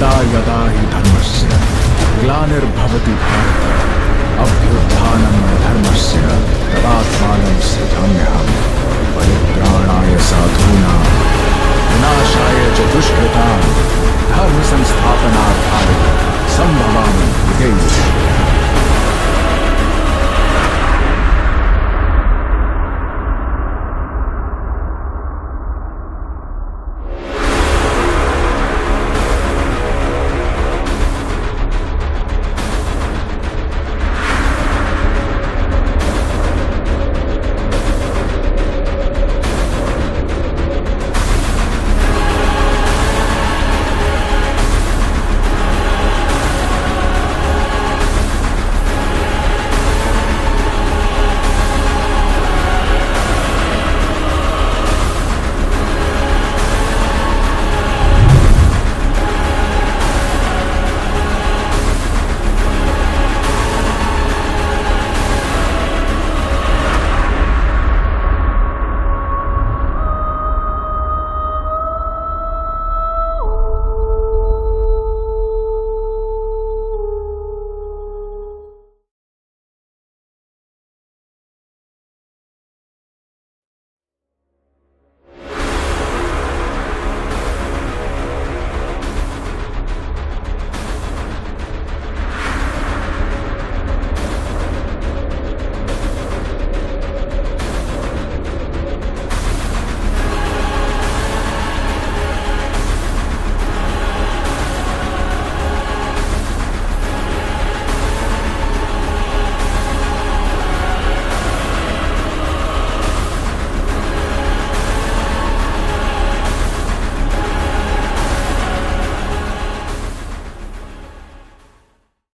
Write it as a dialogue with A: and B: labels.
A: यदा यदा हि धर्मस्य ग्लानिर्भवति। भारत